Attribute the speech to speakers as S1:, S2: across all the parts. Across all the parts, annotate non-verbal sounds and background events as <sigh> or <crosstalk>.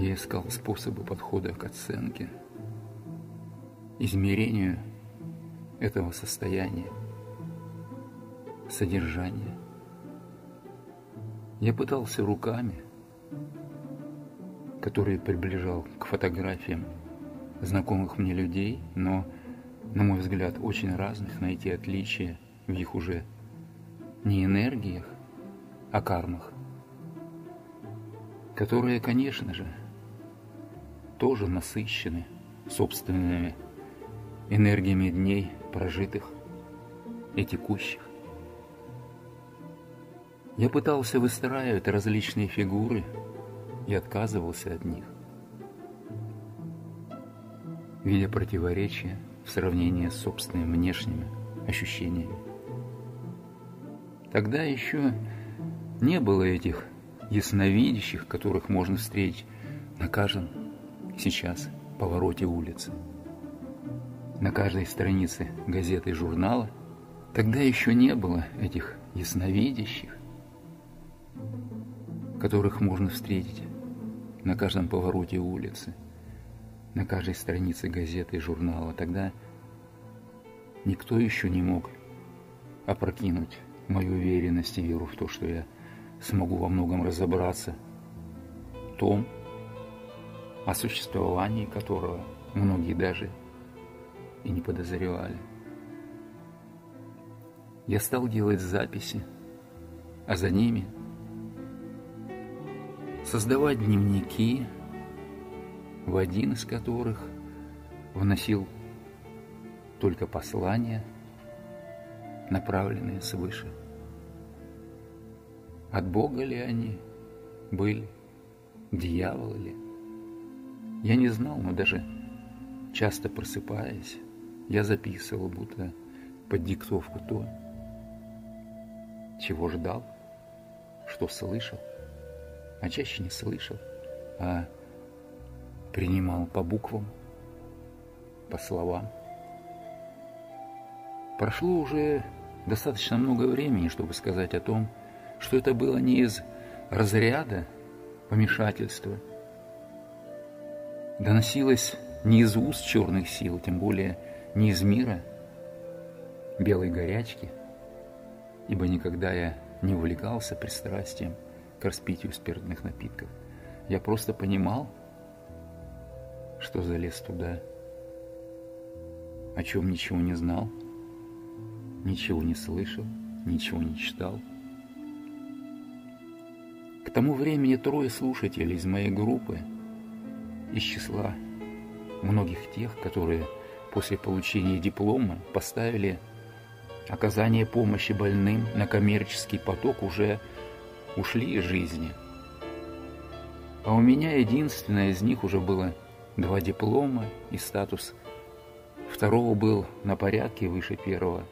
S1: Я искал способы подхода к оценке, измерению этого состояния, содержания. Я пытался руками, которые приближал к фотографиям знакомых мне людей, но, на мой взгляд, очень разных, найти отличия в их уже не энергиях, а кармах, которые, конечно же, тоже насыщены собственными энергиями дней прожитых и текущих. Я пытался выстраивать различные фигуры и отказывался от них, видя противоречия в сравнении с собственными внешними ощущениями. Тогда еще не было этих ясновидящих, которых можно встретить на каждом сейчас повороте улицы. На каждой странице газеты и журнала тогда еще не было этих ясновидящих, которых можно встретить на каждом повороте улицы, на каждой странице газеты и журнала. Тогда никто еще не мог опрокинуть мою уверенность и веру в то, что я смогу во многом разобраться в том, о существовании которого многие даже и не подозревали. Я стал делать записи, а за ними создавать дневники, в один из которых вносил только послания, направленные свыше. От Бога ли они были, дьявол ли? Я не знал, но даже часто просыпаясь, я записывал, будто под диктовку то, чего ждал, что слышал, а чаще не слышал, а принимал по буквам, по словам. Прошло уже достаточно много времени, чтобы сказать о том, что это было не из разряда помешательства, доносилось не из уст черных сил, тем более не из мира белой горячки, ибо никогда я не увлекался пристрастием к распитию спиртных напитков. Я просто понимал, что залез туда, о чем ничего не знал, ничего не слышал, ничего не читал. К тому времени трое слушателей из моей группы, из числа многих тех, которые после получения диплома поставили оказание помощи больным на коммерческий поток, уже ушли из жизни. А у меня единственное из них уже было два диплома и статус второго был на порядке выше первого.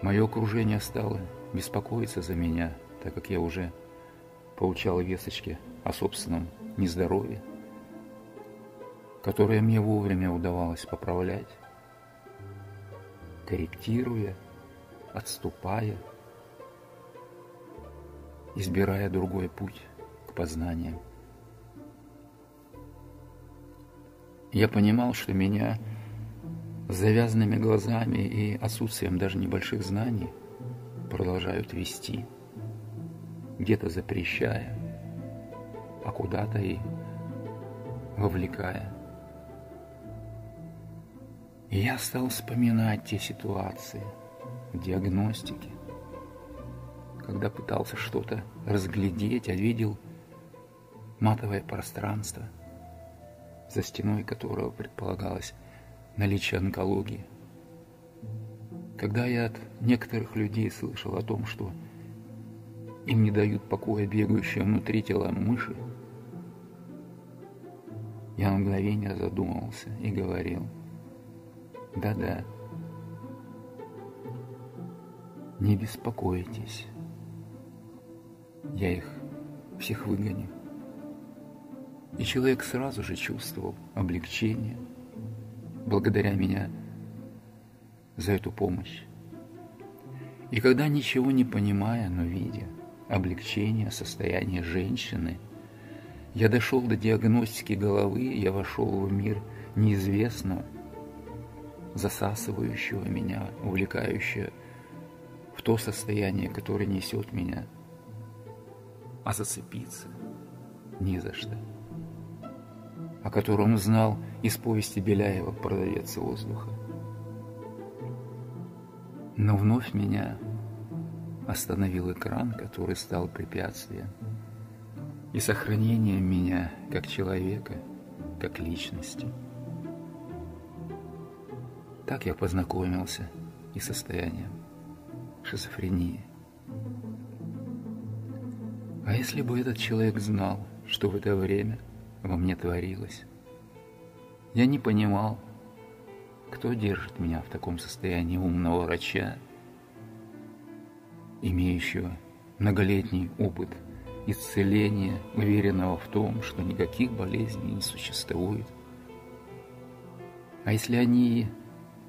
S1: Мое окружение стало беспокоиться за меня, так как я уже получал весточки о собственном нездоровье которое мне вовремя удавалось поправлять, корректируя, отступая, избирая другой путь к познаниям. Я понимал, что меня с завязанными глазами и отсутствием даже небольших знаний продолжают вести, где-то запрещая, а куда-то и вовлекая. И я стал вспоминать те ситуации в диагностике, когда пытался что-то разглядеть, а видел матовое пространство, за стеной которого предполагалось наличие онкологии. Когда я от некоторых людей слышал о том, что им не дают покоя бегающие внутри тела мыши, я на мгновение задумывался и говорил – да-да. Не беспокойтесь. Я их всех выгоню. И человек сразу же чувствовал облегчение благодаря меня за эту помощь. И когда ничего не понимая, но видя, облегчения состояния женщины. Я дошел до диагностики головы, я вошел в мир неизвестного, засасывающего меня, увлекающего в то состояние, которое несет меня, а зацепиться ни за что, о котором знал из повести Беляева «Продавец воздуха». Но вновь меня остановил экран, который стал препятствием и сохранением меня как человека, как личности. Так я познакомился и состоянием шизофрении. А если бы этот человек знал, что в это время во мне творилось, я не понимал, кто держит меня в таком состоянии умного врача, имеющего многолетний опыт исцеления, уверенного в том, что никаких болезней не существует? А если они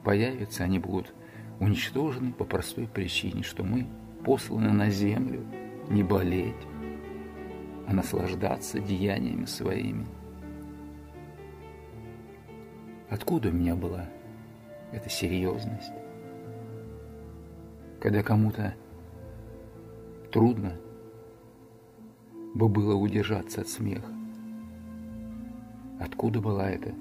S1: появятся, они будут уничтожены по простой причине, что мы посланы на землю не болеть, а наслаждаться деяниями своими. Откуда у меня была эта серьезность? Когда кому-то трудно бы было удержаться от смеха. Откуда была эта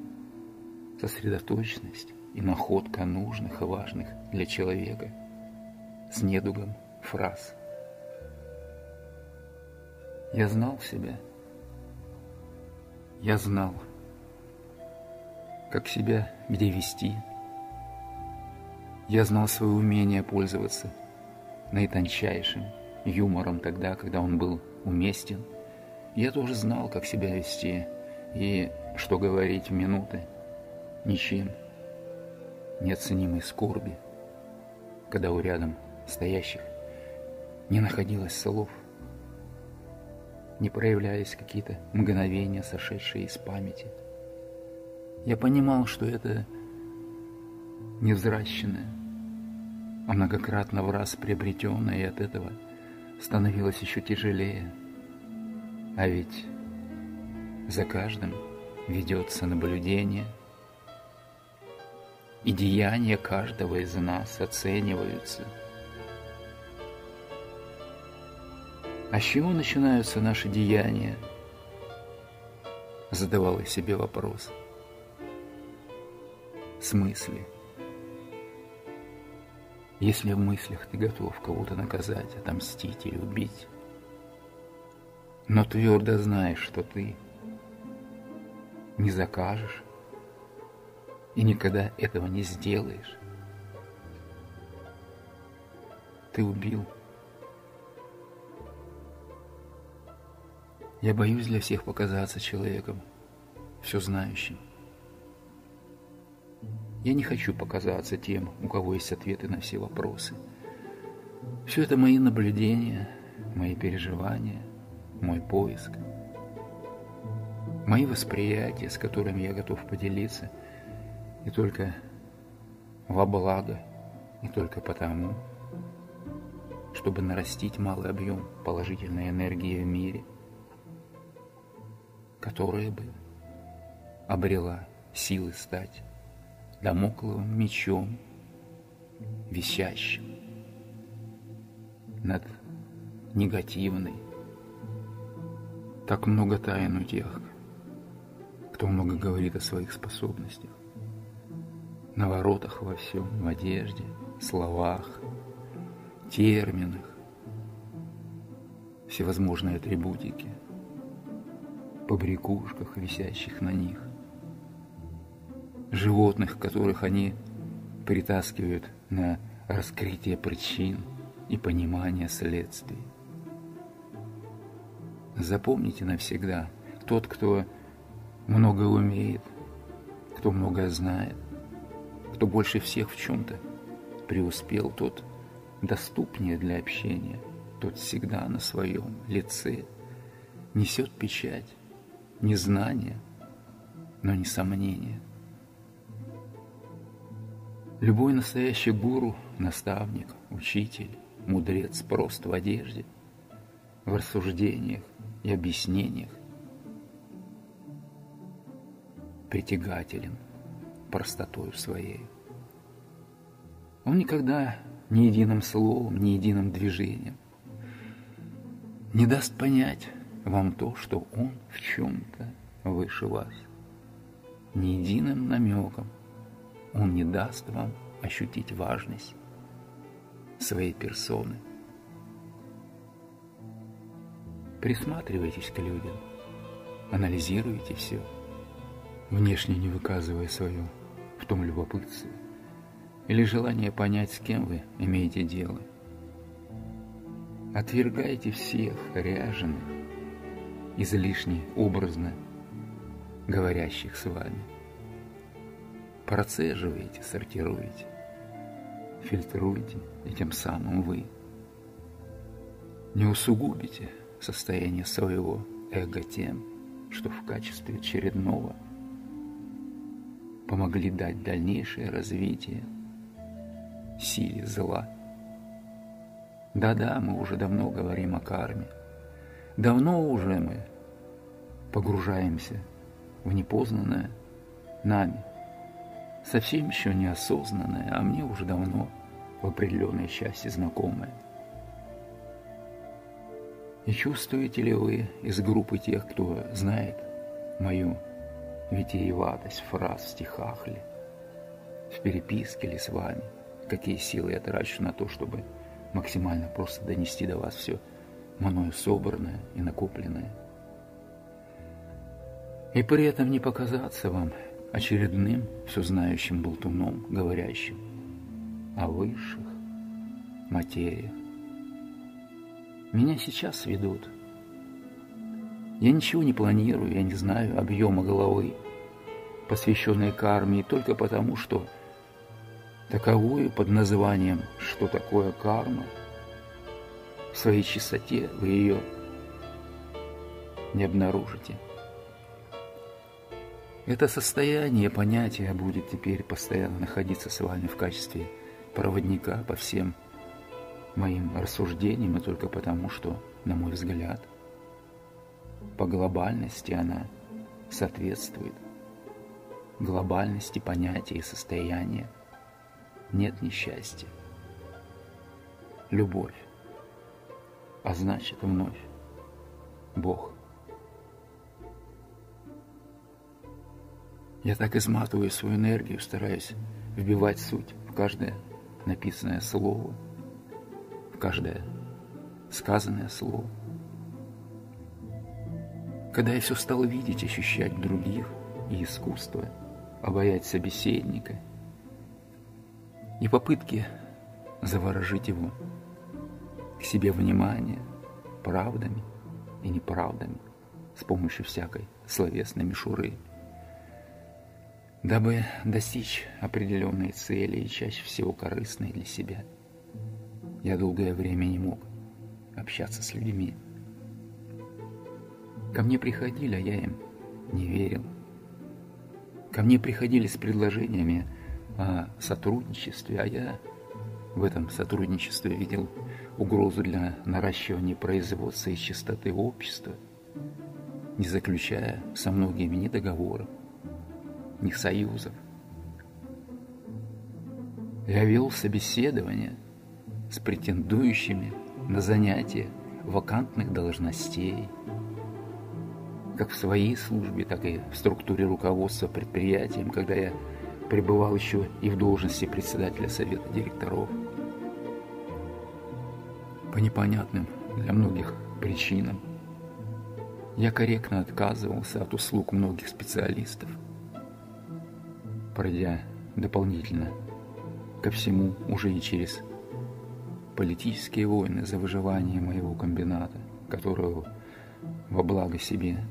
S1: сосредоточенность? и находка нужных и важных для человека с недугом фраз. Я знал себя. Я знал, как себя где вести. Я знал свое умение пользоваться наитончайшим юмором тогда, когда он был уместен. Я тоже знал, как себя вести и что говорить в минуты. Ничем неоценимой скорби, когда у рядом стоящих не находилось слов, не проявлялись какие-то мгновения, сошедшие из памяти. Я понимал, что это невзращенное, а многократно в раз приобретенное, и от этого становилось еще тяжелее. А ведь за каждым ведется наблюдение – и деяния каждого из нас оцениваются. А с чего начинаются наши деяния? Задавал я себе вопрос. С мысли. Если в мыслях ты готов кого-то наказать, отомстить или убить, но твердо знаешь, что ты не закажешь, и никогда этого не сделаешь. Ты убил. Я боюсь для всех показаться человеком, все знающим. Я не хочу показаться тем, у кого есть ответы на все вопросы. Все это мои наблюдения, мои переживания, мой поиск, мои восприятия, с которыми я готов поделиться – и только во благо, и только потому, чтобы нарастить малый объем положительной энергии в мире, которая бы обрела силы стать домокловым мечом, висящим над негативной. Так много тайн у тех, кто много говорит о своих способностях на воротах во всем, в одежде, словах, терминах, всевозможные атрибутики, побрякушках, висящих на них, животных, которых они притаскивают на раскрытие причин и понимание следствий. Запомните навсегда, тот, кто много умеет, кто много знает, кто больше всех в чем-то преуспел, тот доступнее для общения, тот всегда на своем лице несет печать, не знания, но не сомнения. Любой настоящий гуру, наставник, учитель, мудрец просто в одежде в рассуждениях и объяснениях притягателен простотой своей. Он никогда ни единым словом, ни единым движением не даст понять вам то, что он в чем-то выше вас. Ни единым намеком он не даст вам ощутить важность своей персоны. Присматривайтесь к людям, анализируйте все, внешне не выказывая свое в том любопытстве или желание понять, с кем вы имеете дело. Отвергайте всех ряженых, излишне образно говорящих с вами. Процеживайте, сортируйте, фильтруйте, и тем самым вы не усугубите состояние своего эго тем, что в качестве очередного помогли дать дальнейшее развитие силе зла. Да-да, мы уже давно говорим о карме. Давно уже мы погружаемся в непознанное нами, совсем еще неосознанное, а мне уже давно в определенной части знакомое. И чувствуете ли вы из группы тех, кто знает мою витиеватость фраз в стихах ли, в переписке ли с вами, какие силы я трачу на то, чтобы максимально просто донести до вас все мною собранное и накопленное. И при этом не показаться вам очередным все знающим болтуном, говорящим о высших материях. Меня сейчас ведут. Я ничего не планирую, я не знаю объема головы, посвященной карме, только потому, что таковую под названием «Что такое карма?» в своей чистоте вы ее не обнаружите. Это состояние, понятие будет теперь постоянно находиться с вами в качестве проводника по всем моим рассуждениям, и только потому, что, на мой взгляд, по глобальности она соответствует глобальности понятия и состояния нет несчастья. Любовь, а значит вновь Бог. Я так изматываю свою энергию, стараюсь вбивать суть в каждое написанное слово, в каждое сказанное слово. Когда я все стал видеть, ощущать других и искусство, обаять собеседника – и попытки заворожить его к себе внимание правдами и неправдами с помощью всякой словесной мишуры, дабы достичь определенной цели и чаще всего корыстной для себя. Я долгое время не мог общаться с людьми. Ко мне приходили, а я им не верил. Ко мне приходили с предложениями о сотрудничестве, а я в этом сотрудничестве видел угрозу для наращивания производства и чистоты общества, не заключая со многими ни договоров, ни союзов. Я вел собеседование с претендующими на занятия вакантных должностей, как в своей службе, так и в структуре руководства предприятием, когда я пребывал еще и в должности председателя совета директоров. По непонятным для многих причинам я корректно отказывался от услуг многих специалистов, пройдя дополнительно ко всему уже и через политические войны за выживание моего комбината, которого во благо себе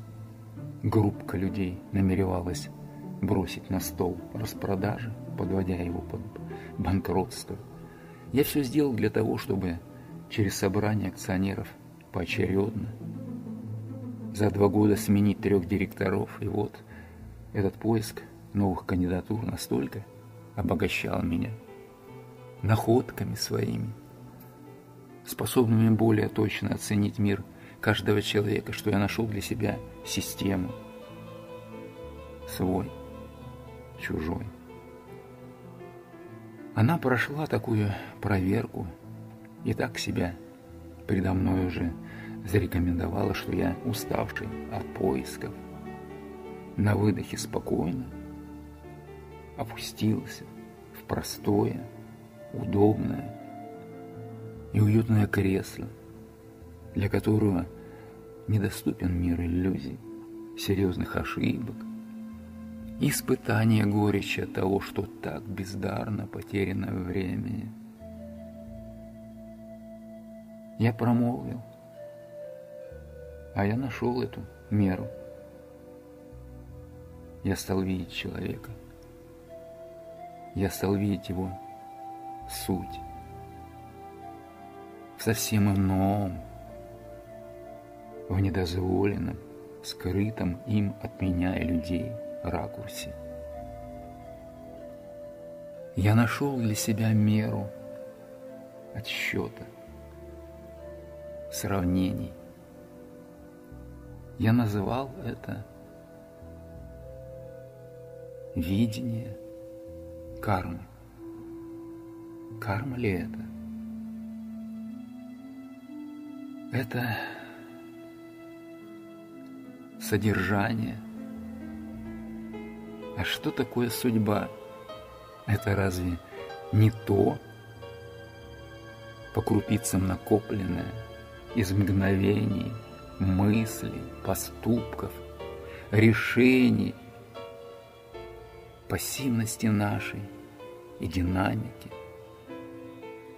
S1: группка людей намеревалась бросить на стол распродажи, подводя его под банкротство. Я все сделал для того, чтобы через собрание акционеров поочередно за два года сменить трех директоров. И вот этот поиск новых кандидатур настолько обогащал меня находками своими, способными более точно оценить мир каждого человека, что я нашел для себя систему. Свой, чужой. Она прошла такую проверку и так себя предо мной уже зарекомендовала, что я уставший от поисков. На выдохе спокойно опустился в простое, удобное и уютное кресло, для которого недоступен мир иллюзий, серьезных ошибок, испытание горечи от того, что так бездарно потеряно времени. Я промолвил, а я нашел эту меру. Я стал видеть человека. Я стал видеть его суть в совсем ином, в недозволенном, скрытом им от меня и людей – ракурсе. Я нашел для себя меру отсчета, сравнений. Я называл это видение кармы. Карма ли это? Это содержание – а что такое судьба? Это разве не то, по крупицам накопленное из мгновений, мыслей, поступков, решений, пассивности нашей и динамики,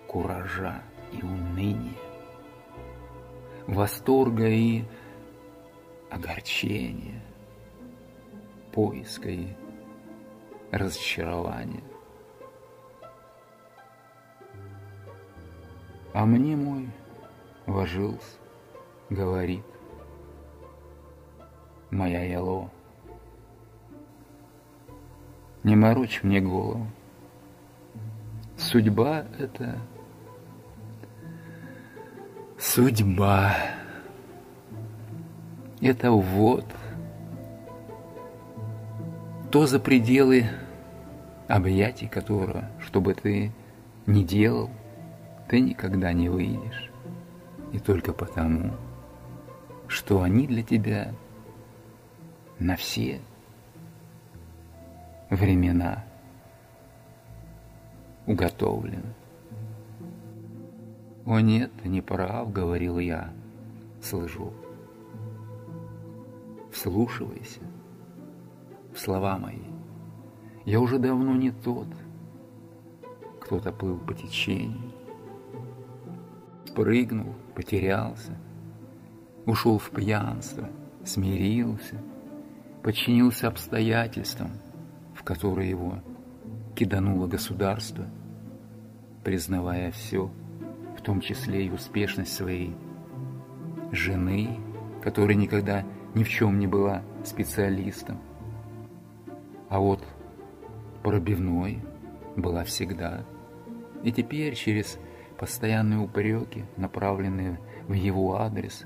S1: куража и уныния, восторга и огорчения, поиска и разочарование. А мне мой вожился, говорит, моя яло, не морочь мне голову. Судьба — это судьба. Это вот то за пределы объятий которого, что бы ты ни делал, ты никогда не выйдешь. И только потому, что они для тебя на все времена уготовлены. «О нет, не прав», — говорил я, слышу. Вслушивайся в слова мои. Я уже давно не тот, кто-то плыл по течению, прыгнул, потерялся, ушел в пьянство, смирился, подчинился обстоятельствам, в которые его кидануло государство, признавая все, в том числе и успешность своей жены, которая никогда ни в чем не была специалистом, а вот пробивной была всегда. И теперь через постоянные упреки, направленные в его адрес,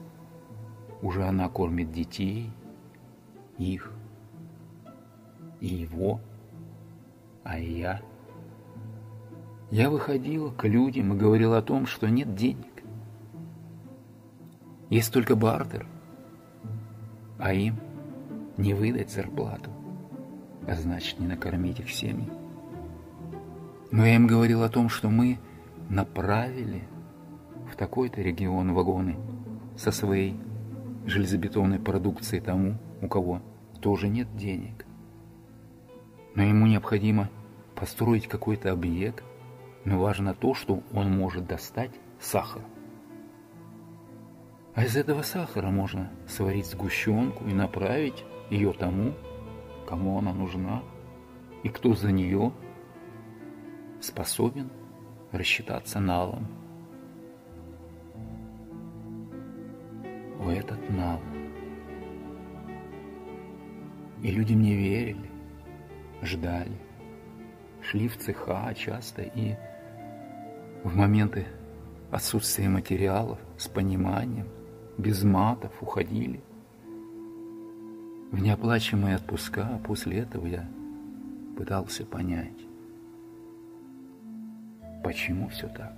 S1: уже она кормит детей, их и его, а я. Я выходил к людям и говорил о том, что нет денег. Есть только бартер, а им не выдать зарплату а значит не накормить их семьи. Но я им говорил о том, что мы направили в такой-то регион вагоны со своей железобетонной продукцией тому, у кого тоже нет денег. Но ему необходимо построить какой-то объект, но важно то, что он может достать сахар. А из этого сахара можно сварить сгущенку и направить ее тому, кому она нужна и кто за нее способен рассчитаться налом. В этот нал. И люди мне верили, ждали, шли в цеха часто и в моменты отсутствия материалов с пониманием без матов уходили в неоплачиваемые отпуска, а после этого я пытался понять, почему все так.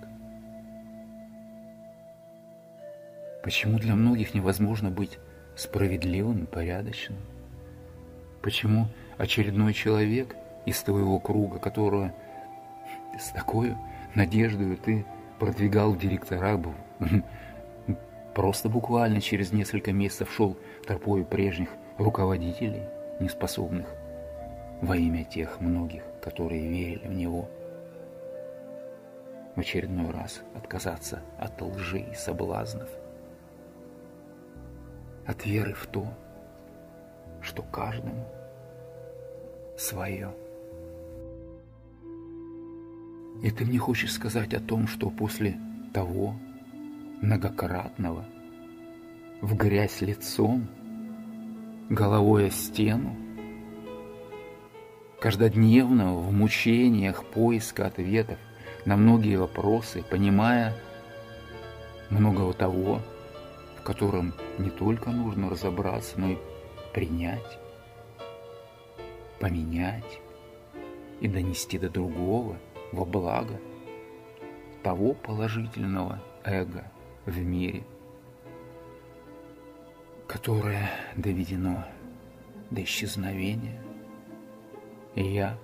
S1: Почему для многих невозможно быть справедливым и порядочным? Почему очередной человек из твоего круга, которого с такой надеждой ты продвигал директора, был <laughs> просто буквально через несколько месяцев шел тропой прежних руководителей, неспособных во имя тех многих, которые верили в него, в очередной раз отказаться от лжи и соблазнов, от веры в то, что каждому свое. И ты мне хочешь сказать о том, что после того многократного в грязь лицом, головой о стену, каждодневного в мучениях поиска ответов на многие вопросы, понимая многого того, в котором не только нужно разобраться, но и принять, поменять и донести до другого во благо того положительного эго в мире, которое доведено до исчезновения, и я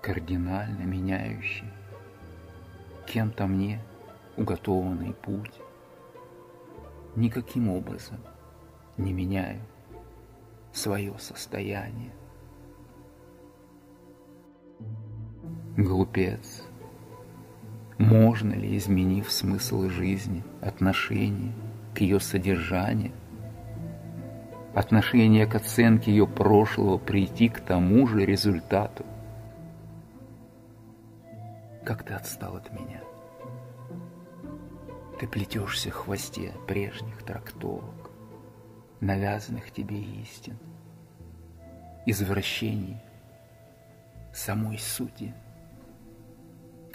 S1: кардинально меняющий кем-то мне уготованный путь, никаким образом не меняю свое состояние. Глупец, можно ли, изменив смысл жизни, отношение к ее содержанию, отношение к оценке ее прошлого, прийти к тому же результату? Как ты отстал от меня? Ты плетешься в хвосте прежних трактовок, навязанных тебе истин, извращений самой сути,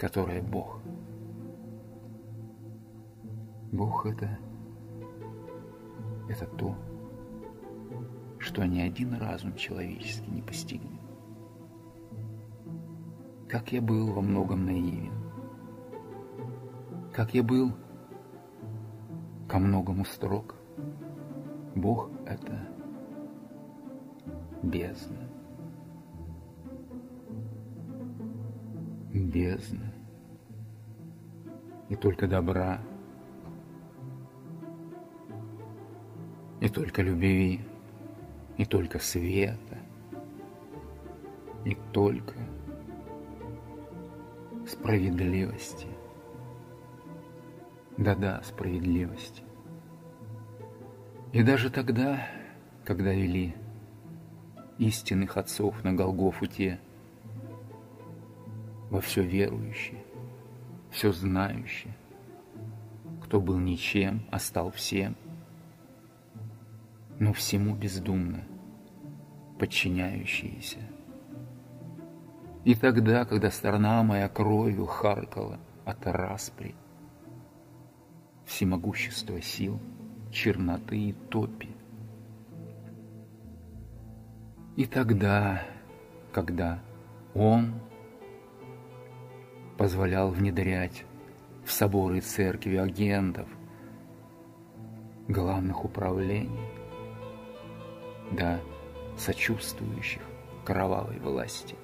S1: которая Бог. Бог это, это то, что ни один разум человеческий не постигнет. Как я был во многом наивен, как я был ко многому строг. Бог — это бездна. Бездна. И только добра, и только любви, и только света, и только справедливости. Да-да, справедливости. И даже тогда, когда вели истинных отцов на Голгофу те, во все верующие, все знающие, кто был ничем, а стал всем, но всему бездумно подчиняющиеся. И тогда, когда сторона моя кровью харкала от распри, всемогущество сил — черноты и топи. И тогда, когда он позволял внедрять в соборы и церкви агентов, главных управлений, да сочувствующих кровавой власти.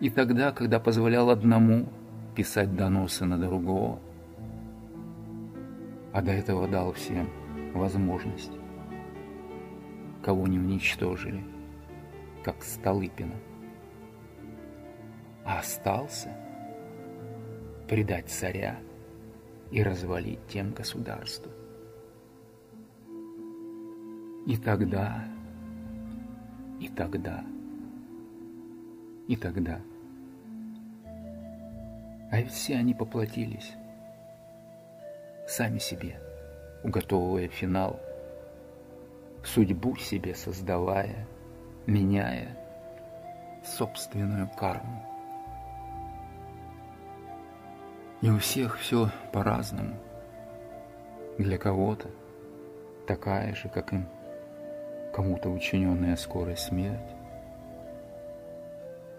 S1: И тогда, когда позволял одному писать доносы на другого, а до этого дал всем возможность, кого не уничтожили, как Столыпина. А остался предать царя и развалить тем государство. И тогда, и тогда, и тогда. А ведь все они поплатились сами себе, уготовывая финал, судьбу себе создавая, меняя собственную карму. И у всех все по-разному. Для кого-то такая же, как им кому-то учиненная скорая смерть,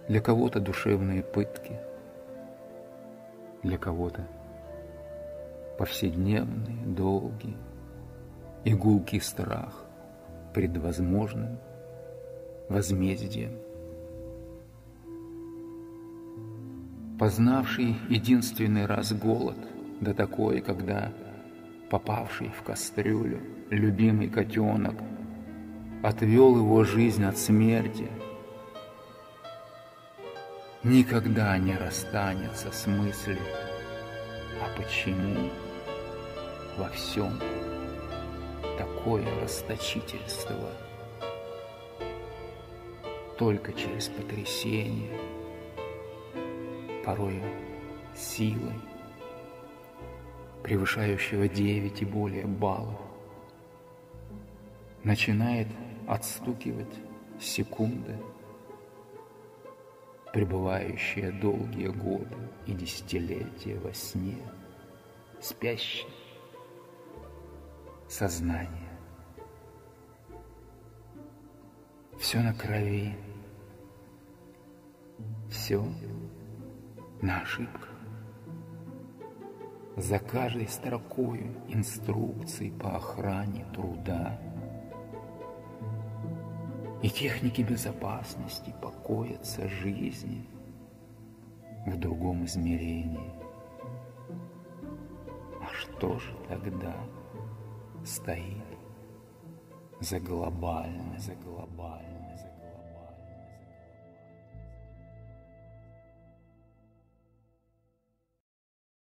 S1: для кого-то душевные пытки, для кого-то повседневный, долгий, игулкий страх пред возможным возмездием. Познавший единственный раз голод, да такой, когда попавший в кастрюлю любимый котенок отвел его жизнь от смерти, никогда не расстанется с мыслью, а почему во всем такое расточительство. Только через потрясение, порой силой, превышающего девять и более баллов, начинает отстукивать секунды, пребывающие долгие годы и десятилетия во сне, спящие сознание. Все на крови, все на ошибках. За каждой строкою инструкций по охране труда и техники безопасности покоятся жизни в другом измерении. А что же тогда? стоит за глобальное, за глобальное.